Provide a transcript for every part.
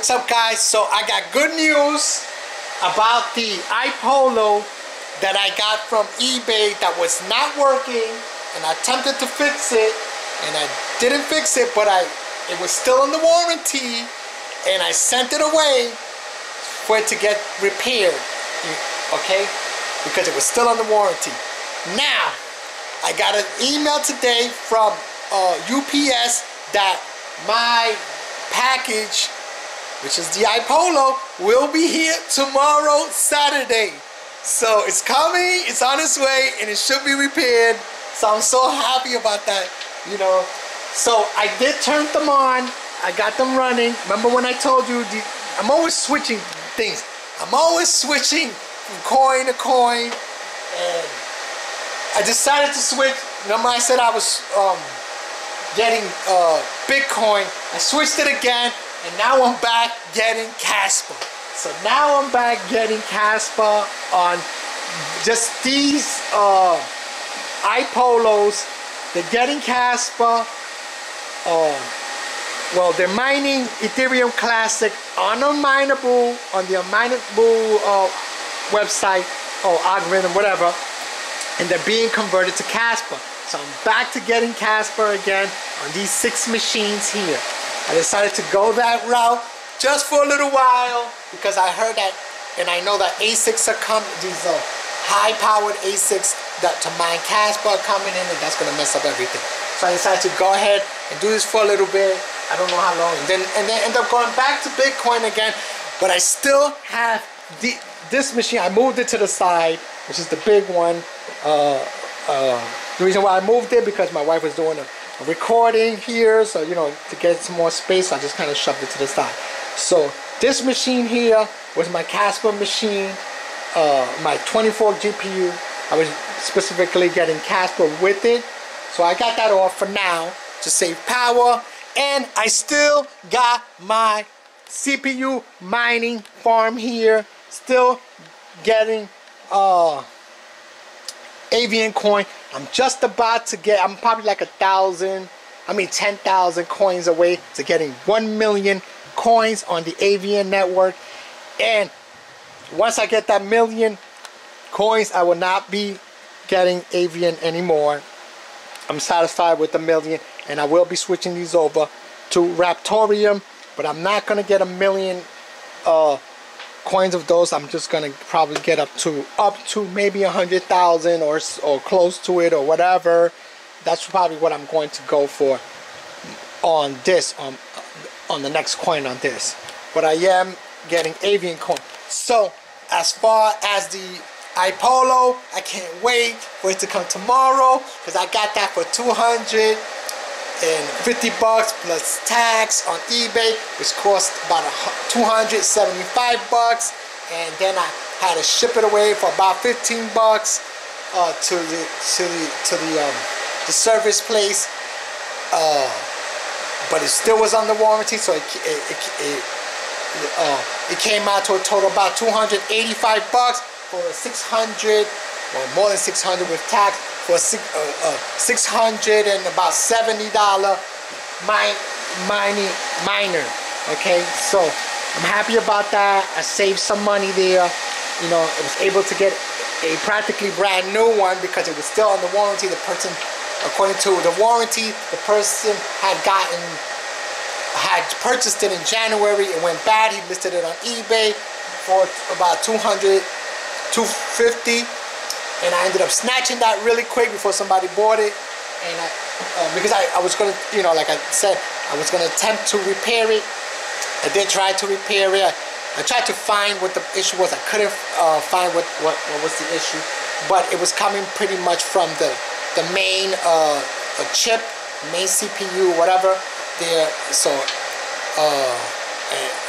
What's up guys? So I got good news about the iPollo that I got from eBay that was not working and I attempted to fix it and I didn't fix it but I it was still in the warranty and I sent it away for it to get repaired okay because it was still under warranty now I got an email today from uh, UPS that my package which is the iPollo, will be here tomorrow, Saturday. So it's coming, it's on its way, and it should be repaired. So I'm so happy about that, you know. So I did turn them on. I got them running. Remember when I told you, the, I'm always switching things. I'm always switching from coin to coin. And I decided to switch. Remember I said I was um, getting uh, Bitcoin. I switched it again and now I'm back getting Kaspa. So now I'm back getting Kaspa on just these uh, iPollos. They're getting Kaspa. Uh, well, they're mining Ethereum Classic on Unmineable, on the Unmineable uh, website or algorithm, whatever, and they're being converted to Kaspa. So I'm back to getting Kaspa again on these six machines here. I decided to go that route just for a little while because I heard that and I know that ASICs are coming, these uh, high-powered ASICs that to mine Kaspa are coming in and that's going to mess up everything. So I decided to go ahead and do this for a little bit. I don't know how long. And then, and then end up going back to Bitcoin again. But I still have the, this machine. I moved it to the side, which is the big one. Uh, uh, the reason why I moved it because my wife was doing a recording here so you know to get some more space I just kind of shoved it to the side. So this machine here was my Kaspa machine uh, my 24 GPU I was specifically getting Kaspa with it. So I got that off for now to save power and I still got my CPU mining farm here. Still getting uh, avian coin I'm just about to get, I'm probably like a thousand, I mean 10,000 coins away to getting 1 million coins on the Avian network. And once I get that million coins, I will not be getting Avian anymore. I'm satisfied with the million and I will be switching these over to Raptoreum, but I'm not going to get a million uh, coins of those I'm just gonna probably get up to up to maybe a hundred thousand or or close to it or whatever. That's probably what I'm going to go for on this on on the next coin on this. But I am getting avian coin. So as far as the iPollo I can't wait for it to come tomorrow because I got that for 200 and 50 bucks plus tax on eBay which cost about 275 bucks. And then I had to ship it away for about 15 bucks uh, to the to the to the um, the service place. Uh, but it still was under warranty so it it, it, it, uh, it came out to a total about 285 bucks for 600 well more than 600 with tax for six, uh, uh, 600 and about 70 dollar mine mining miner okay? So I'm happy about that. I saved some money there. You know I was able to get a practically brand new one because it was still under warranty. The person according to the warranty the person had gotten had purchased it in January. It went bad. He listed it on eBay for about 200 250 and I ended up snatching that really quick before somebody bought it. And I, uh, because I, I was gonna you know like I said I was gonna attempt to repair it. I did try to repair it. I, I tried to find what the issue was. I couldn't uh, find what, what, what was the issue. But it was coming pretty much from the the main uh, chip main CPU whatever there. So uh,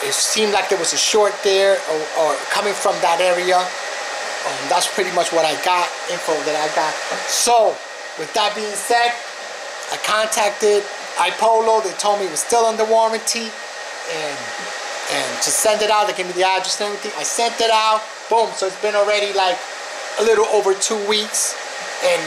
it seemed like there was a short there or, or coming from that area um, that's pretty much what I got, info that I got. So, with that being said, I contacted iPollo. They told me it was still under warranty. And, and to send it out, they gave me the address and everything. I sent it out. Boom. So it's been already like a little over two weeks. And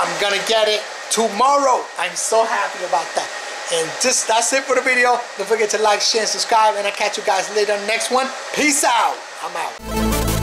I'm going to get it tomorrow. I'm so happy about that. And just that's it for the video. Don't forget to like, share, and subscribe. And I'll catch you guys later on the next one. Peace out. I'm out.